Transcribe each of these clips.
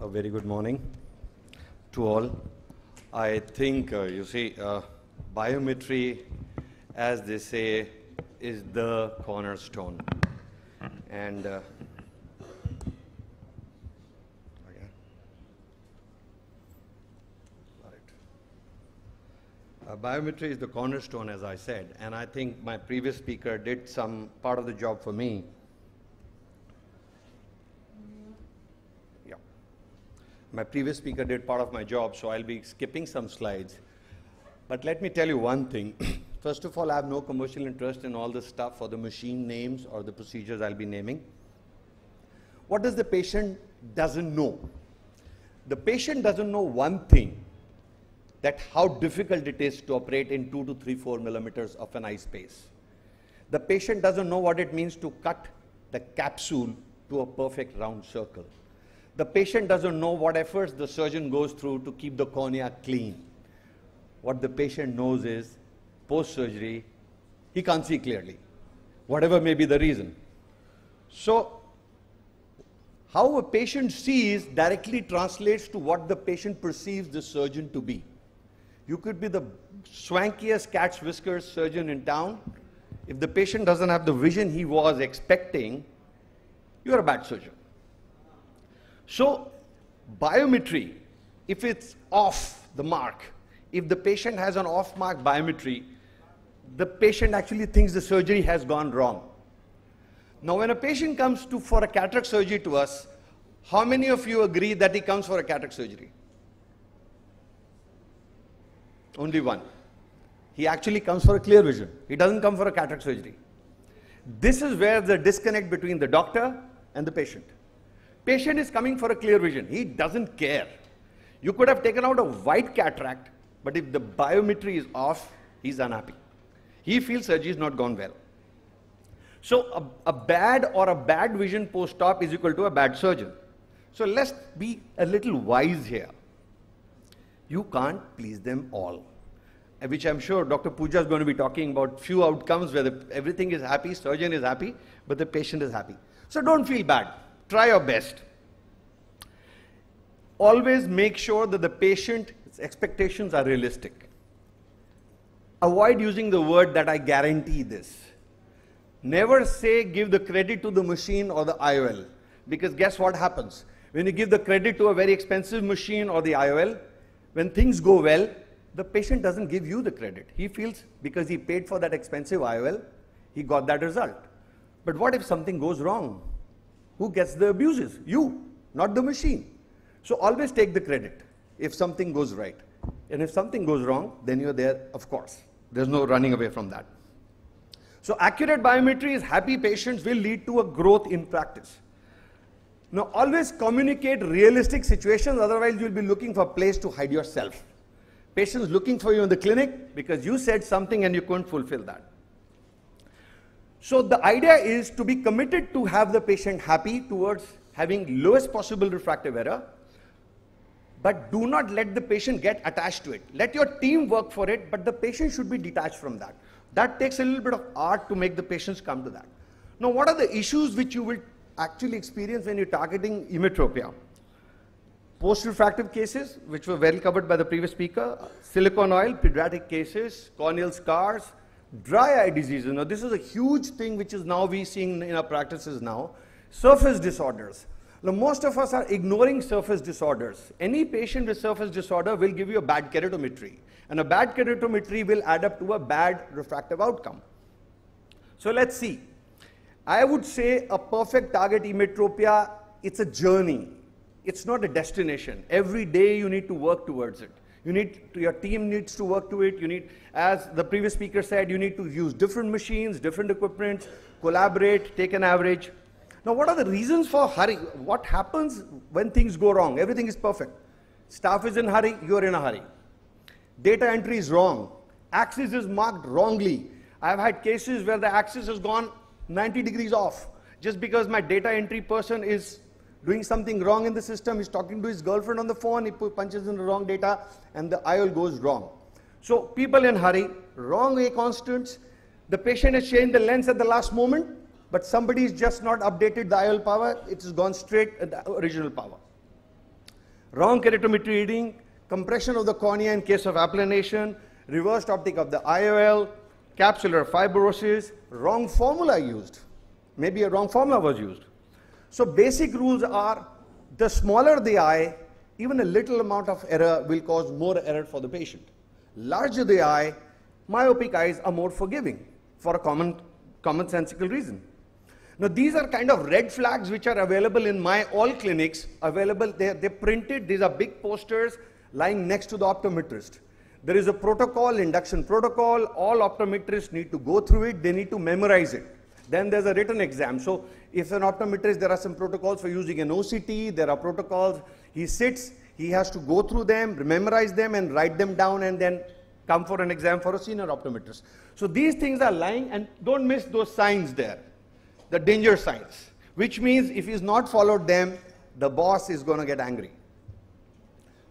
A very good morning to all. I think, uh, you see, uh, biometry, as they say, is the cornerstone. And uh. Uh, biometry is the cornerstone, as I said, and I think my previous speaker did some part of the job for me. My previous speaker did part of my job, so I'll be skipping some slides. But let me tell you one thing. First of all, I have no commercial interest in all the stuff or the machine names or the procedures I'll be naming. What does the patient doesn't know? The patient doesn't know one thing, that how difficult it is to operate in 2 to 3, 4 millimeters of an eye space. The patient doesn't know what it means to cut the capsule to a perfect round circle. The patient doesn't know what efforts the surgeon goes through to keep the cornea clean. What the patient knows is post surgery, he can't see clearly, whatever may be the reason. So, how a patient sees directly translates to what the patient perceives the surgeon to be. You could be the swankiest cat's whiskers surgeon in town. If the patient doesn't have the vision he was expecting, you're a bad surgeon. So, biometry, if it's off the mark, if the patient has an off mark biometry, the patient actually thinks the surgery has gone wrong. Now, when a patient comes to, for a cataract surgery to us, how many of you agree that he comes for a cataract surgery? Only one. He actually comes for a clear vision. He doesn't come for a cataract surgery. This is where the disconnect between the doctor and the patient. Patient is coming for a clear vision. He doesn't care. You could have taken out a white cataract, but if the biometry is off, he's unhappy. He feels surgery has not gone well. So a, a bad or a bad vision post-op is equal to a bad surgeon. So let's be a little wise here. You can't please them all. Which I'm sure Dr. Pooja is going to be talking about few outcomes where the, everything is happy, surgeon is happy, but the patient is happy. So don't feel bad. Try your best. Always make sure that the patient's expectations are realistic. Avoid using the word that I guarantee this. Never say give the credit to the machine or the IOL. Because guess what happens? When you give the credit to a very expensive machine or the IOL, when things go well, the patient doesn't give you the credit. He feels because he paid for that expensive IOL, he got that result. But what if something goes wrong? Who gets the abuses? You, not the machine. So always take the credit if something goes right. And if something goes wrong, then you're there, of course. There's no running away from that. So accurate biometry is happy patients will lead to a growth in practice. Now always communicate realistic situations, otherwise you'll be looking for a place to hide yourself. Patients looking for you in the clinic because you said something and you couldn't fulfill that. So the idea is to be committed to have the patient happy towards having lowest possible refractive error, but do not let the patient get attached to it. Let your team work for it, but the patient should be detached from that. That takes a little bit of art to make the patients come to that. Now, what are the issues which you will actually experience when you're targeting emmetropia? Post-refractive cases, which were well covered by the previous speaker, silicone oil, pediatric cases, corneal scars, dry eye diseases. Now, this is a huge thing which is now we seeing in our practices now. Surface disorders. Now, most of us are ignoring surface disorders. Any patient with surface disorder will give you a bad keratometry. And a bad keratometry will add up to a bad refractive outcome. So let's see. I would say a perfect target emmetropia, it's a journey. It's not a destination. Every day you need to work towards it. You need to, your team needs to work to it. You need, as the previous speaker said, you need to use different machines, different equipment, collaborate, take an average. Now, what are the reasons for hurry? What happens when things go wrong? Everything is perfect. Staff is in hurry, you're in a hurry. Data entry is wrong. Axis is marked wrongly. I've had cases where the axis has gone 90 degrees off just because my data entry person is doing something wrong in the system. He's talking to his girlfriend on the phone. He punches in the wrong data and the IOL goes wrong. So people in hurry, wrong A constants. The patient has changed the lens at the last moment, but somebody has just not updated the IOL power. It has gone straight at the original power. Wrong keratometry reading, compression of the cornea in case of applanation, reversed optic of the IOL, capsular fibrosis, wrong formula used. Maybe a wrong formula was used. So basic rules are the smaller the eye, even a little amount of error will cause more error for the patient. Larger the eye, myopic eyes are more forgiving for a common, commonsensical reason. Now these are kind of red flags which are available in my all clinics, available, they're, they're printed, these are big posters lying next to the optometrist. There is a protocol, induction protocol, all optometrists need to go through it, they need to memorize it. Then there's a written exam. So if an optometrist, there are some protocols for using an OCT, there are protocols, he sits, he has to go through them, memorize them and write them down and then come for an exam for a senior optometrist. So these things are lying and don't miss those signs there, the danger signs, which means if he's not followed them, the boss is going to get angry.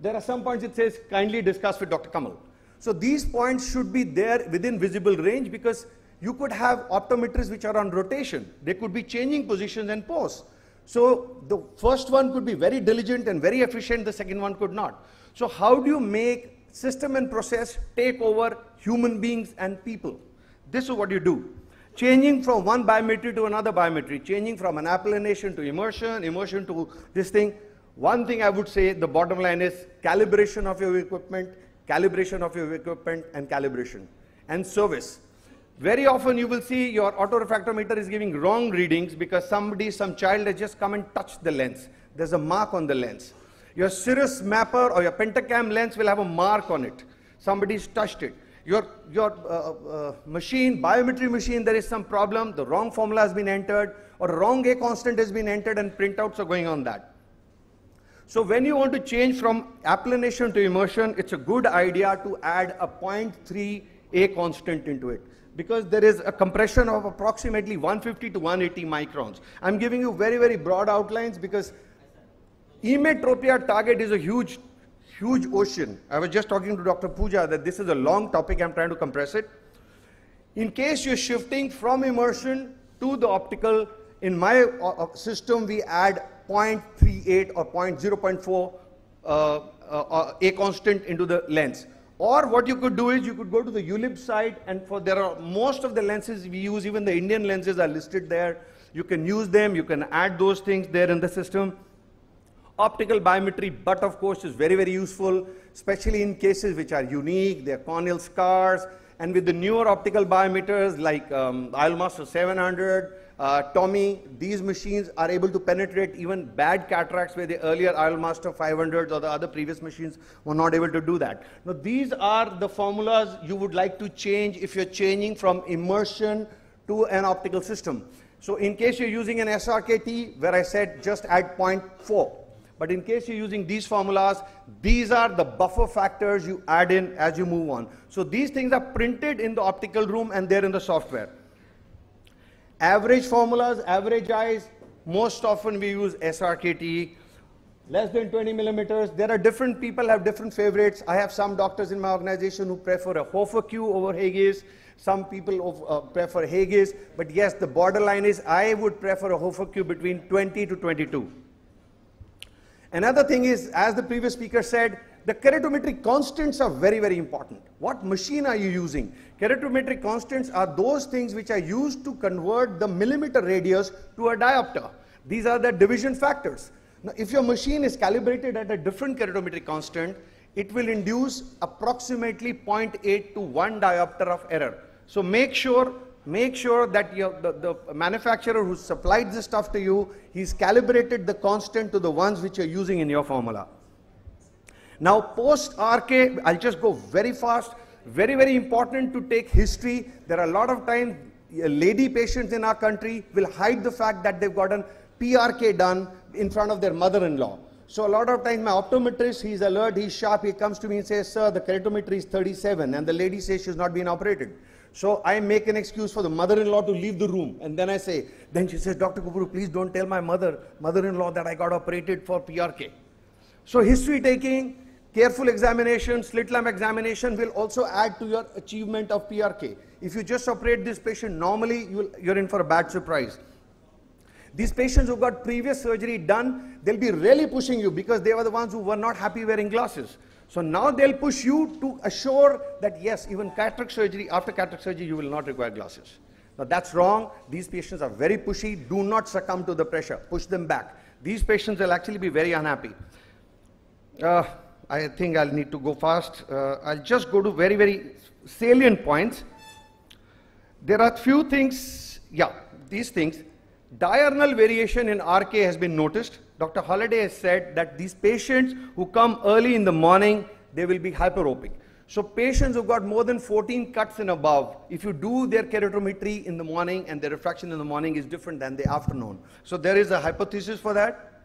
There are some points it says kindly discuss with Dr. Kamal. So these points should be there within visible range because you could have optometrists which are on rotation. They could be changing positions and pose. So the first one could be very diligent and very efficient, the second one could not. So how do you make system and process take over human beings and people? This is what you do. Changing from one biometry to another biometry, changing from an applanation to immersion, immersion to this thing. One thing I would say, the bottom line is calibration of your equipment, calibration of your equipment and calibration and service. Very often you will see your autorefractometer is giving wrong readings because somebody, some child has just come and touched the lens. There's a mark on the lens. Your Cirrus mapper or your Pentacam lens will have a mark on it. Somebody's touched it. Your, your uh, uh, machine, biometry machine, there is some problem. The wrong formula has been entered or wrong A constant has been entered and printouts are going on that. So when you want to change from applanation to immersion, it's a good idea to add a 0.3 A constant into it because there is a compression of approximately 150 to 180 microns. I'm giving you very, very broad outlines because emmetropia target is a huge, huge ocean. I was just talking to Dr. Pooja that this is a long topic, I'm trying to compress it. In case you're shifting from immersion to the optical, in my uh, uh system, we add 0.38 or 0.0.4 uh, uh, uh, a constant into the lens. Or what you could do is you could go to the ULIB site and for there are most of the lenses we use, even the Indian lenses are listed there. You can use them, you can add those things there in the system. Optical biometry, but of course is very, very useful, especially in cases which are unique, they're corneal scars, and with the newer optical biometers like um, IOLMaster 700, uh, Tomey, these machines are able to penetrate even bad cataracts where the earlier IOLMaster 500s or the other previous machines were not able to do that. Now these are the formulas you would like to change if you're changing from immersion to an optical system. So in case you're using an SRKT, where I said just add 0.4. But in case you're using these formulas, these are the buffer factors you add in as you move on. So these things are printed in the optical room and they're in the software. Average formulas, average eyes, most often we use SRKT, less than 20 millimeters. There are different people have different favorites. I have some doctors in my organization who prefer a Hoffer Q over Haigis. Some people uh, prefer Haigis. But yes, the borderline is I would prefer a Hoffer Q between 20 to 22. Another thing is, as the previous speaker said, the keratometric constants are very, very important. What machine are you using? Keratometric constants are those things which are used to convert the millimeter radius to a diopter. These are the division factors. Now, if your machine is calibrated at a different keratometric constant, it will induce approximately 0.8 to 1 diopter of error. So make sure, make sure that your, the, the manufacturer who supplied this stuff to you, he's calibrated the constant to the ones which you're using in your formula. Now post RK, I'll just go very fast. Very, very important to take history. There are a lot of times lady patients in our country will hide the fact that they've gotten PRK done in front of their mother-in-law. So a lot of times my optometrist, he's alert, he's sharp, he comes to me and says, sir, the keratometry is 37 and the lady says she's not been operated. So I make an excuse for the mother-in-law to leave the room. And then I say, then she says, Dr. Kupuru, please don't tell my mother, mother-in-law that I got operated for PRK. So history taking, Careful examination, slit lamp examination will also add to your achievement of PRK. If you just operate this patient normally, you are in for a bad surprise. These patients who got previous surgery done, they'll be really pushing you because they were the ones who were not happy wearing glasses. So now they'll push you to assure that yes, even cataract surgery, after cataract surgery, you will not require glasses. Now that's wrong. These patients are very pushy. Do not succumb to the pressure. Push them back. These patients will actually be very unhappy. Uh, I think I'll need to go fast. Uh, I'll just go to very, very salient points. There are a few things, yeah, these things. Diurnal variation in RK has been noticed. Dr. Holladay has said that these patients who come early in the morning, they will be hyperopic. So patients who've got more than 14 cuts and above, if you do their keratometry in the morning and their refraction in the morning is different than the afternoon. So there is a hypothesis for that.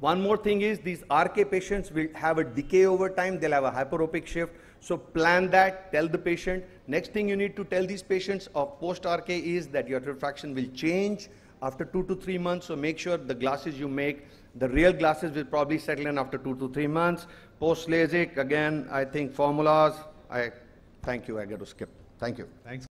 One more thing is these RK patients will have a decay over time. They'll have a hyperopic shift. So plan that, tell the patient. Next thing you need to tell these patients of post-RK is that your refraction will change after two to three months. So make sure the glasses you make, the real glasses will probably settle in after two to three months. Post-LASIK, again, I think formulas. I thank you. I get to skip. Thank you. Thanks.